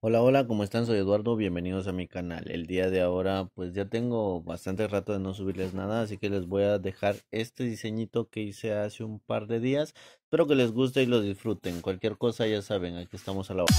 Hola, hola, ¿cómo están? Soy Eduardo, bienvenidos a mi canal. El día de ahora pues ya tengo bastante rato de no subirles nada, así que les voy a dejar este diseñito que hice hace un par de días. Espero que les guste y lo disfruten. Cualquier cosa ya saben, aquí estamos a la hora.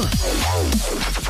Bruno.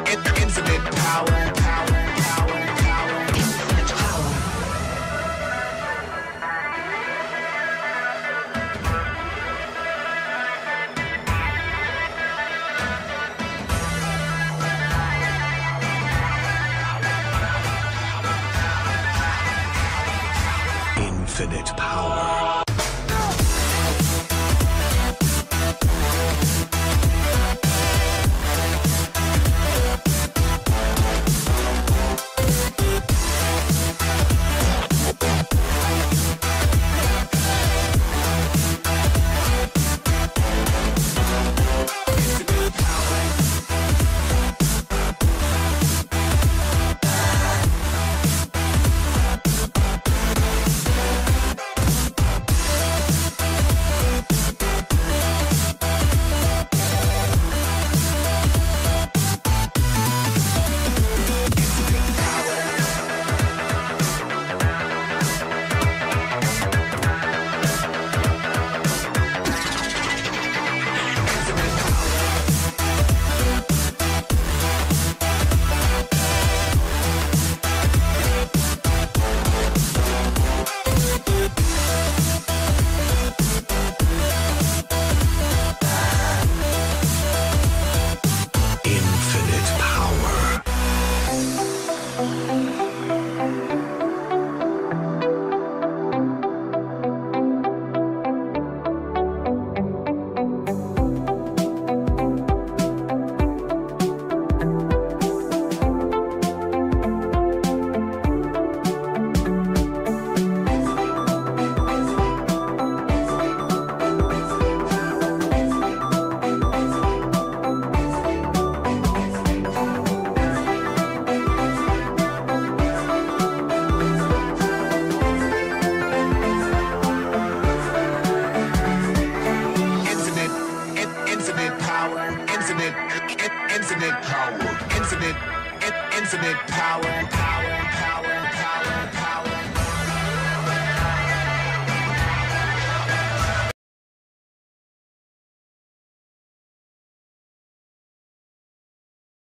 infinite power. Power, power.